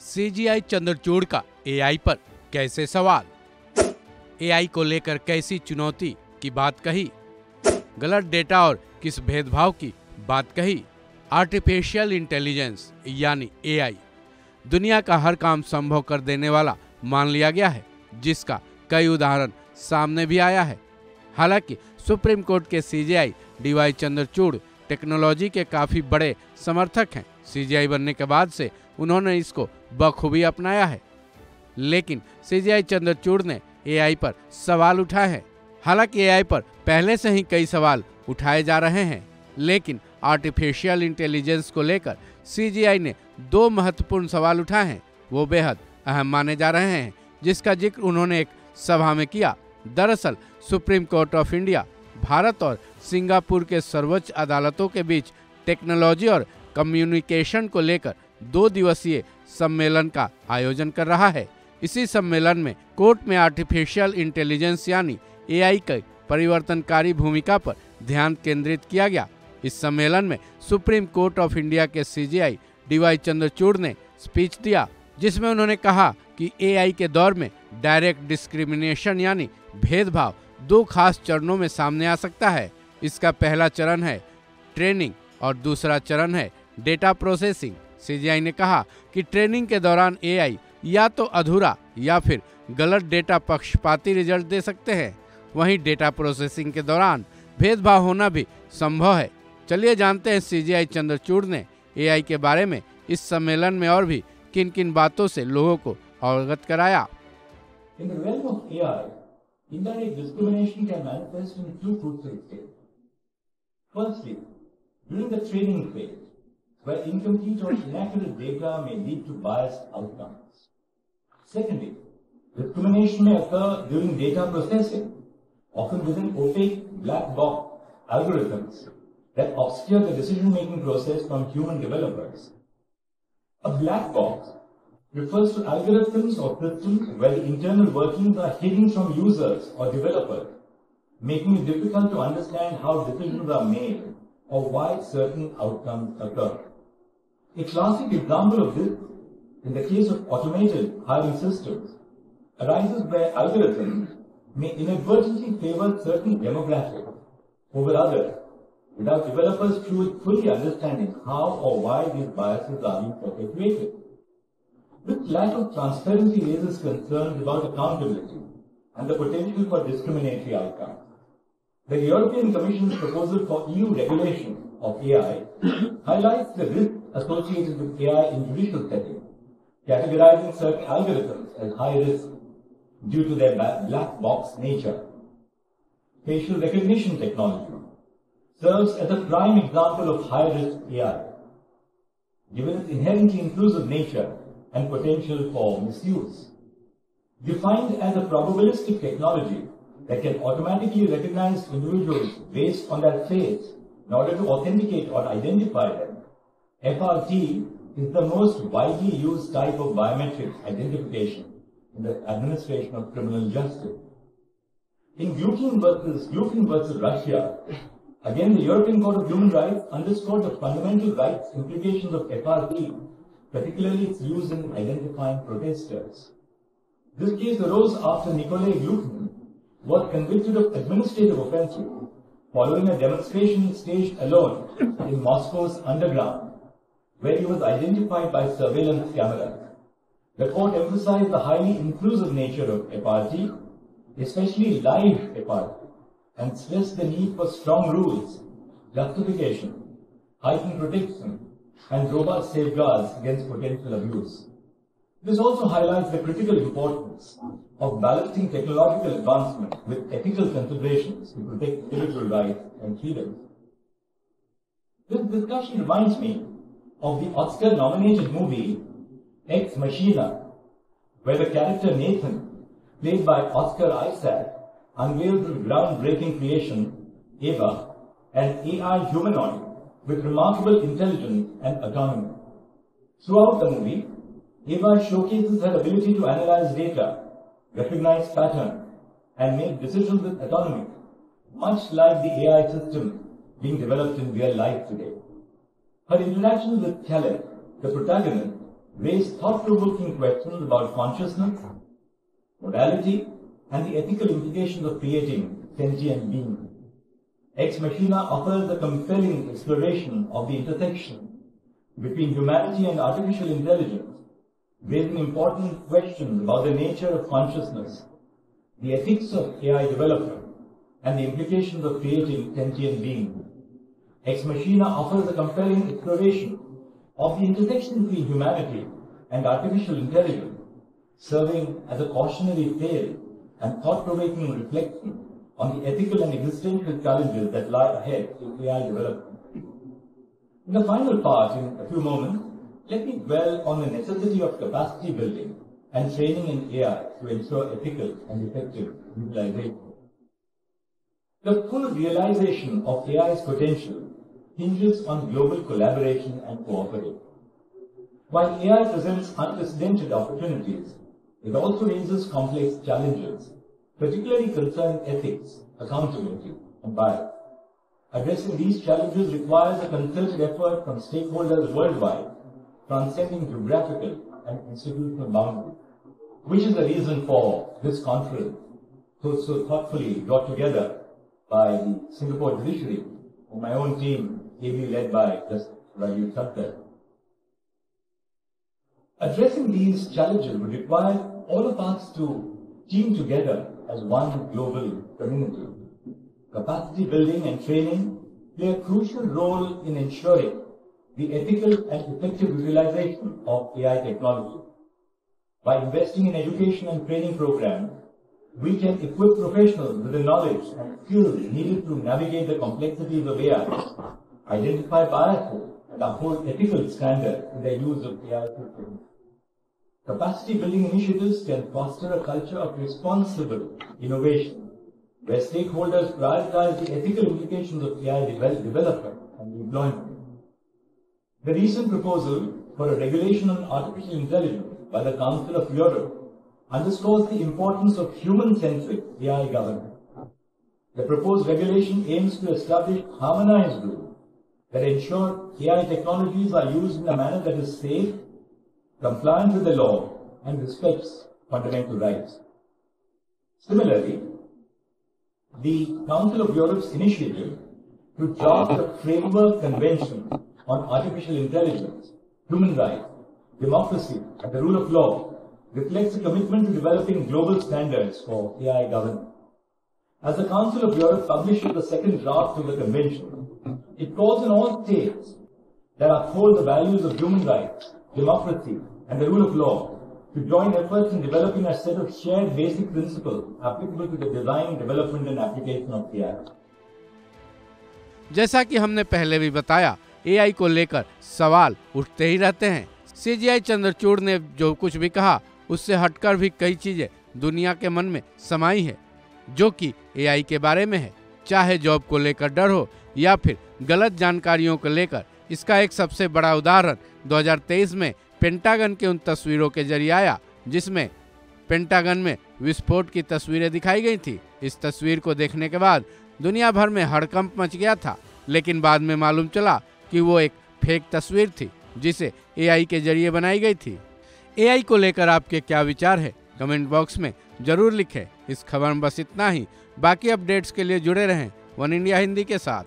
CGI Chandrachud का AI पर कैसे सवाल? एआई को लेकर कैसी चुनौती की बात कही? गलत डेटा और किस भेदभाव की बात कही? आर्टिफिशियल इंटेलिजेंस यानी एआई दुनिया का हर काम संभव कर देने वाला मान लिया गया है, जिसका कई उदाहरण सामने भी आया है। हालाँकि सुप्रीम कोर्ट के सीजीआई डीवाई चंद्रचूड़ टेक्नोलॉजी के काफ़ी बड़े समर्थक हैं। सीजीआई बनने के बाद से उन्होंने इसको बखूबी अपनाया है। लेकिन सीजीआई चंद्रचूड़ ने एआई पर सवाल उठाए हैं। हालाँकि एआई पर पहले से ही कई सवाल उठाए जा रहे हैं, लेकिन आर्टिफिशियल इंटेलिजेंस को लेकर सीजीआई ने दो महत्वपूर्ण सवाल उठाए हैं। वो बेहद अहम माने जा रहे हैं, जिसका ज़िक्र उन्होंने एक सभा में किया। दरअसल, Supreme Court of India, Bharat और सिंगापुर के सर्वोच्च अदालतों के बीच टेक्नोलॉजी और कम्युनिकेशन को लेकर दो दिवसीय सम्मेलन का आयोजन कर रहा है। इसी सम्मेलन में कोर्ट में आर्टिफिशियल इंटेलिजेंस यानी एआई की परिवर्तनकारी भूमिका पर ध्यान केंद्रित किया गया। इस सम्मेलन में सुप्रीम कोर्ट ऑफ़ इंडिया के सी सीजीआई डीवाई चंद्रचूड़ ने स्पीच दिया, जिसमें उन्होंने कहा कि एआई के दौर में डायरेक्ट डिस्क्रिमिनेशन यानी भेदभाव दो खास चरणों में सामने आ सकता है। इसका पहला चरण है ट्रेनिंग और दूसरा चरण है डेटा प्रोसेसिंग। सीजीआई ने कहा कि ट्रेनिंग के दौरान एआई या तो अधूरा या फिर गलत डेटा पक्षपाती रिज़ल्ट दे सकते हैं। वहीं डेटा प्रोसेसिंग के दौरान भेदभाव होना भी संभव है। चलिए जानते हैं सीजीआई चंद्रचूड़ ने एआई के बारे में इस सम्मेलन में और भी किन किन बातों से लोगों को अवगत कराया। During the training phase, where incomplete or inaccurate data may lead to biased outcomes. Secondly, discrimination may occur during data processing, often within opaque black box algorithms that obscure the decision-making process from human developers. A black box refers to algorithms or systems where the internal workings are hidden from users or developers, making it difficult to understand how decisions are made or why certain outcomes occur. A classic example of this, in the case of automated hiring systems, arises where algorithms may inadvertently favor certain demographics over others without developers truly fully understanding how or why these biases are being perpetuated. This lack of transparency raises concerns about accountability and the potential for discriminatory outcomes. The European Commission's proposal for EU regulation of AI highlights the risk associated with AI in judicial settings, categorizing certain algorithms as high risk due to their black box nature. Facial recognition technology serves as a prime example of high risk AI. Given its inherently intrusive nature, and potential for misuse. Defined as a probabilistic technology that can automatically recognize individuals based on their face in order to authenticate or identify them, FRT is the most widely used type of biometric identification in the administration of criminal justice. In Glukhin versus, Glukhin versus Russia, again the European Court of Human Rights underscored the fundamental rights implications of FRT particularly its use in identifying protesters. This case arose after Nikolai Glukhin was convicted of administrative offences following a demonstration staged alone in Moscow's underground, where he was identified by surveillance cameras. The court emphasized the highly inclusive nature of FRT, especially live FRT, and stressed the need for strong rules, justification, heightened protection, and robust safeguards against potential abuse. This also highlights the critical importance of balancing technological advancement with ethical considerations to protect individual rights and freedoms. This discussion reminds me of the Oscar-nominated movie Ex Machina, where the character Nathan, played by Oscar Isaac, unveils the groundbreaking creation, Eva, an AI humanoid with remarkable intelligence and autonomy. Throughout the movie, Eva showcases her ability to analyze data, recognize patterns, and make decisions with autonomy, much like the AI system being developed in real life today. Her interaction with Caleb, the protagonist, raise thought-provoking questions about consciousness, morality, and the ethical implications of creating sentient beings. Ex Machina offers a compelling exploration of the intersection between humanity and artificial intelligence, raising important questions about the nature of consciousness, the ethics of AI development, and the implications of creating sentient beings. Ex Machina offers a compelling exploration of the intersection between humanity and artificial intelligence, serving as a cautionary tale and thought-provoking reflection on the ethical and existential challenges that lie ahead in AI development. In the final part, in a few moments, let me dwell on the necessity of capacity building and training in AI to ensure ethical and effective utilization. The full realization of AI's potential hinges on global collaboration and cooperation. While AI presents unprecedented opportunities, it also raises complex challenges, particularly concerning ethics, accountability, and bias. Addressing these challenges requires a concerted effort from stakeholders worldwide, transcending geographical and institutional boundaries, which is the reason for this conference, so, so thoughtfully brought together by the Singapore Judiciary, or my own team, ably led by Justice Rajiv Thakkar. Addressing these challenges would require all of us to team together as one global community. Capacity building and training play a crucial role in ensuring the ethical and effective utilization of AI technology. By investing in education and training programs, we can equip professionals with the knowledge and skills needed to navigate the complexities of AI, identify biases, and uphold ethical standards in the use of AI systems. Capacity building initiatives can foster a culture of responsible innovation, where stakeholders prioritize the ethical implications of AI devel- development and deployment. The recent proposal for a regulation on artificial intelligence by the Council of Europe underscores the importance of human-centric AI governance. The proposed regulation aims to establish harmonized rules that ensure AI technologies are used in a manner that is safe, compliant with the law, and respects fundamental rights. Similarly, the Council of Europe's initiative to draft a framework convention on artificial intelligence, human rights, democracy, and the rule of law reflects a commitment to developing global standards for AI governance. As the Council of Europe publishes the second draft of the convention, it calls on all states that uphold the values of human rights, democracy, and the rule of law to join efforts in developing a set of shared basic principles applicable to the design, development, and application of AI. जैसा कि हमने पहले भी बताया AI को लेकर सवाल उठते ही रहते हैं सीजीआई चंद्रचूड़ ने जो कुछ भी कहा उससे हटकर भी कई चीज़ें दुनिया के मन में समाई है, जो कि एआई के बारे में है। चाहे जॉब को लेकर डर हो या फिर गलत जानकारियों को लेकर, इसका एक सबसे बड़ा उदाहरण 2023 में पेंटागन के उन तस्वीरों के ज़रिए आया, जिसमें पेंटागन में विस्फोट की तस्वीरें दिखाई गई थी। इस तस्वीर को देखने के बाद दुनिया भर में हड़कंप मच गया था, लेकिन बाद में मालूम चला कि वो एक फेक तस्वीर थी, जिसे एआई के ज़रिए बनाई गई थी। एआई को लेकर आपके क्या विचार है? कमेंट बॉक्स में ज़रूर लिखें। इस खबर में बस इतना ही। बाकी अपडेट्स के लिए जुड़े रहें वन इंडिया हिंदी के साथ।